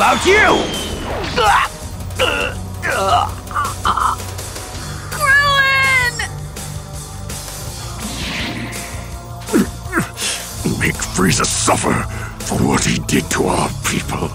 about you? Make Frieza suffer for what he did to our people.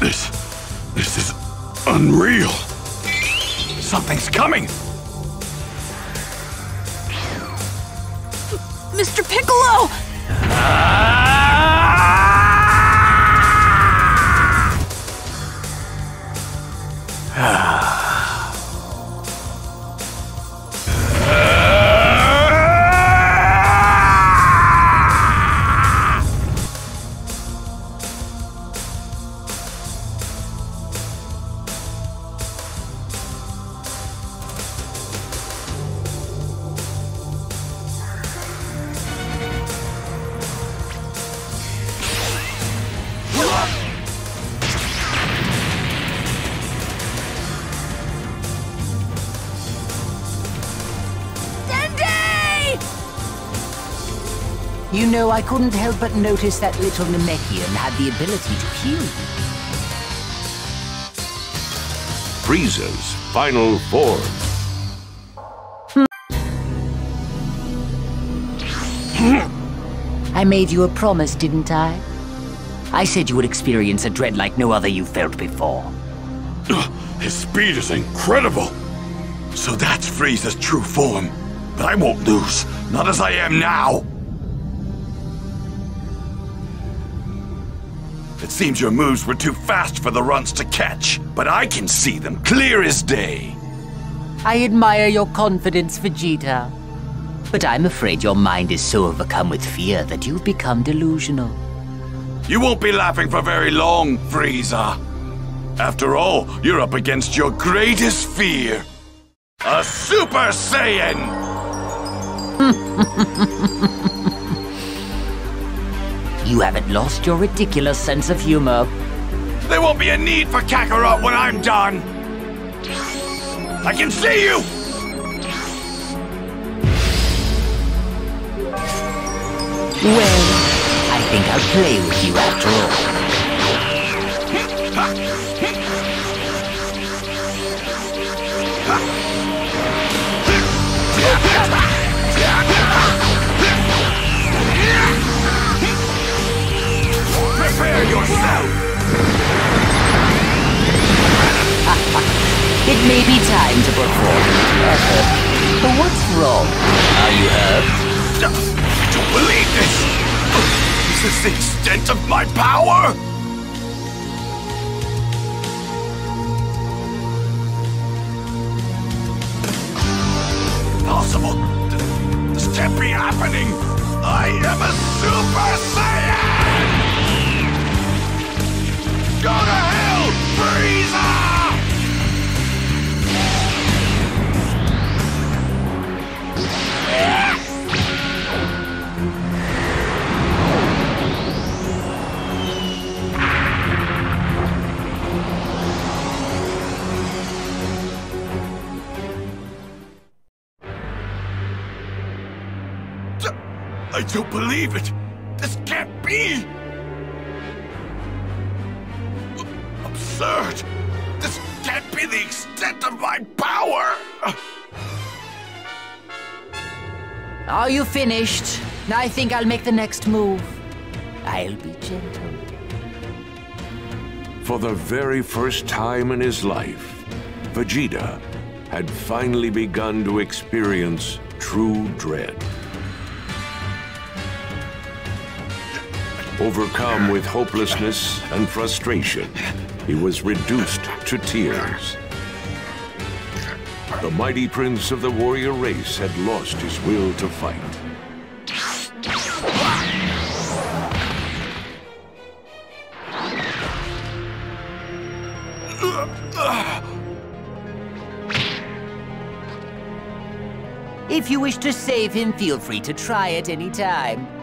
This. this is unreal. Something's coming! Piccolo! Dende! You know, I couldn't help but notice that little Namekian had the ability to heal. Frieza's final form. Hmm. I made you a promise, didn't I? I said you would experience a dread like no other you felt before. His speed is incredible! So that's Frieza's true form. But I won't lose, not as I am now! Seems your moves were too fast for the runs to catch, but I can see them clear as day. I admire your confidence, Vegeta. But I'm afraid your mind is so overcome with fear that you've become delusional. You won't be laughing for very long, Frieza. After all, you're up against your greatest fear. A Super Saiyan! You haven't lost your ridiculous sense of humor. There won't be a need for Kakarot when I'm done! I can see you! Well, I think I'll play with you after all. Prepare yourself! It may be time to perform the effort. But what's wrong? Are you hurt? I don't believe this! Is this the extent of my power? Impossible! This can't be happening! I am a Super Saiyan! Go to hell! I don't believe it! You finished? I think I'll make the next move. I'll be gentle. For the very first time in his life, Vegeta had finally begun to experience true dread. Overcome with hopelessness and frustration, he was reduced to tears the mighty prince of the warrior race had lost his will to fight. If you wish to save him, feel free to try at any time.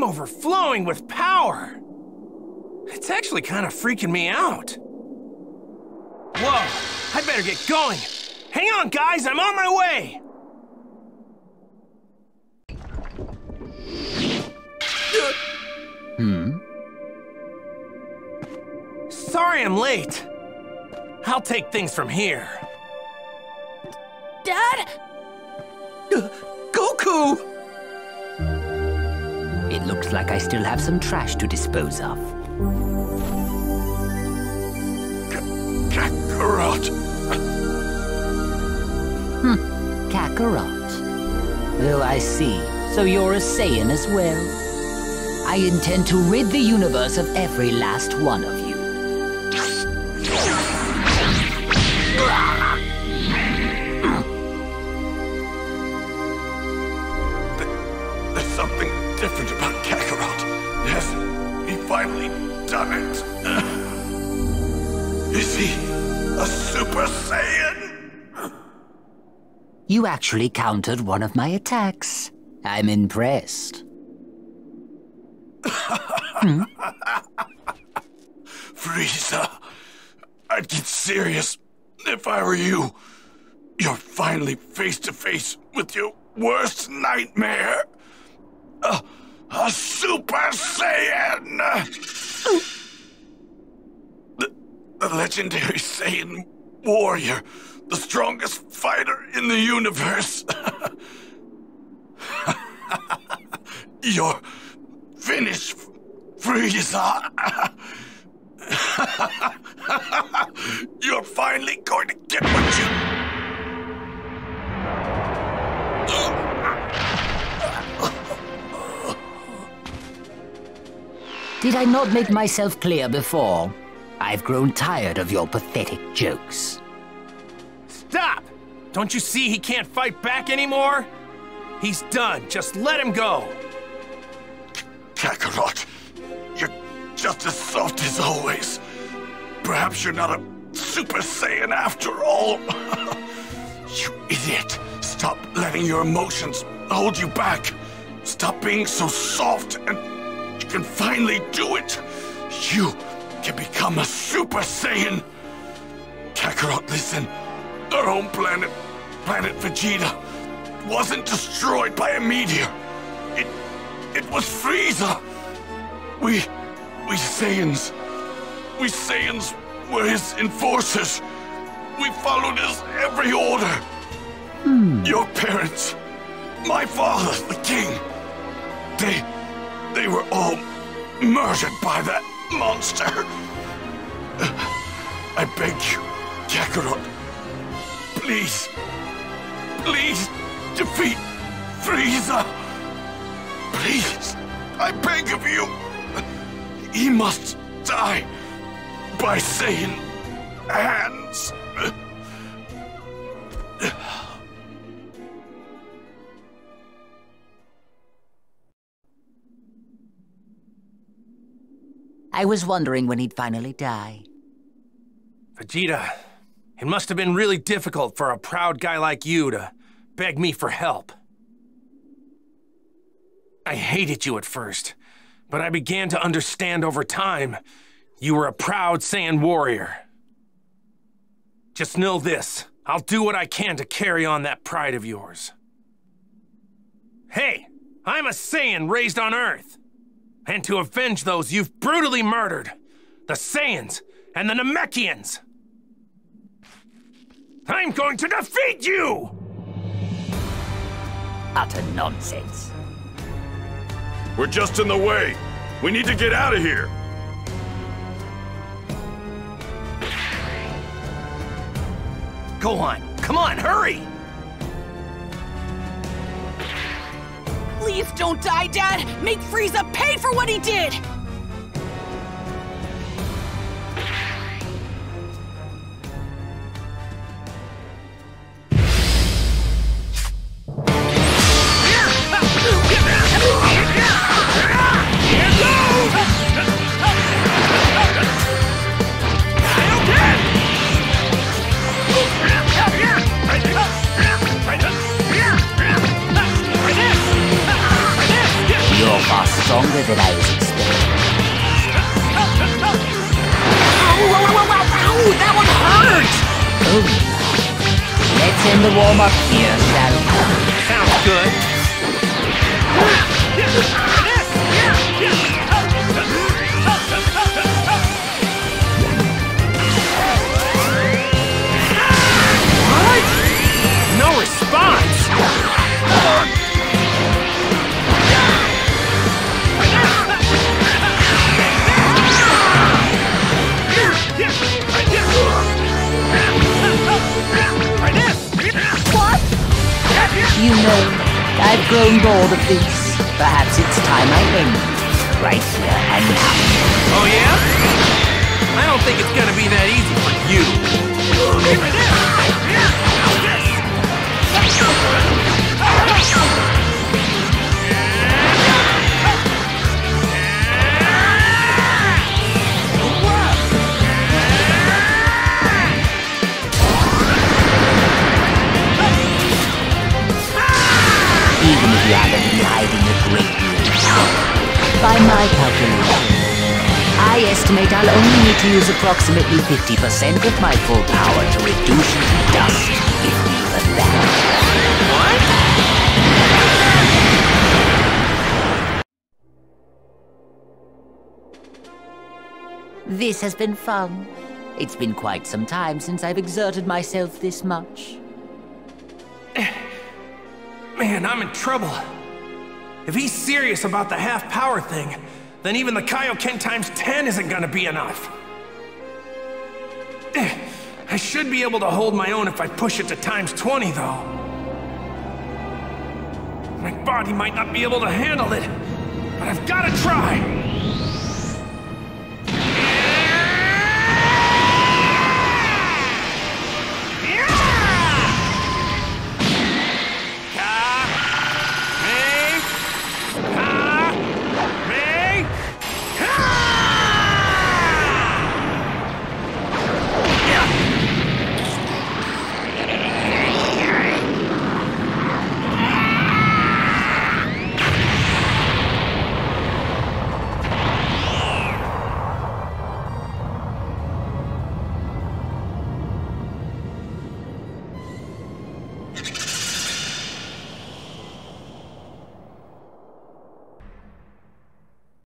I'm overflowing with power! It's actually kind of freaking me out. Whoa! I better get going! Hang on, guys! I'm on my way! Hmm? Sorry I'm late. I'll take things from here. Dad? Goku! Looks like I still have some trash to dispose of. Kakarot! Hmm, Kakarot. Oh, I see. So you're a Saiyan as well. I intend to rid the universe of every last one of You actually countered one of my attacks. I'm impressed. hmm? Frieza, I'd get serious if I were you. You're finally face to face with your worst nightmare. A, a Super Saiyan! The, the legendary Saiyan warrior, the strongest fighter in the universe. You're finished, Frieza. You're finally going to get what you... Did I not make myself clear before? I've grown tired of your pathetic jokes. Stop! Don't you see he can't fight back anymore? He's done. Just let him go. Kakarot, you're just as soft as always. Perhaps you're not a Super Saiyan after all. you idiot. Stop letting your emotions hold you back. Stop being so soft and you can finally do it. You can become a Super Saiyan. Kakarot, listen. Our home planet, planet Vegeta, wasn't destroyed by a meteor. It, it was Frieza. We, we Saiyans, we Saiyans were his enforcers. We followed his every order. Hmm. Your parents, my father, the king, they, they were all murdered by that monster. I beg you, Kakarot, please, please defeat Frieza. Please, I beg of you. He must die by Saiyan hands. I was wondering when he'd finally die. Vegeta, it must have been really difficult for a proud guy like you to beg me for help. I hated you at first, but I began to understand over time you were a proud Saiyan warrior. Just know this, I'll do what I can to carry on that pride of yours. Hey, I'm a Saiyan raised on Earth, and to avenge those you've brutally murdered, the Saiyans and the Namekians. I'm going to defeat you! Utter nonsense. We're just in the way. We need to get out of here. Go on, come on, hurry! Don't die, Dad! Make Frieza pay for what he did! Stronger than I was expecting. That one hurt! Oh. Let's end the warm-up here, shall? Sounds good. Grown bored of this. Perhaps it's time I end. Right here and now. Oh yeah? I don't think it's gonna be that easy for you. Approximately 50% of my full power to reduce you to dust, if even that. What? This has been fun. It's been quite some time since I've exerted myself this much. Man, I'm in trouble. If he's serious about the half power thing, then even the Kaioken times 10 isn't gonna be enough. Eh, I should be able to hold my own if I push it to times 20, though. My body might not be able to handle it, but I've gotta try.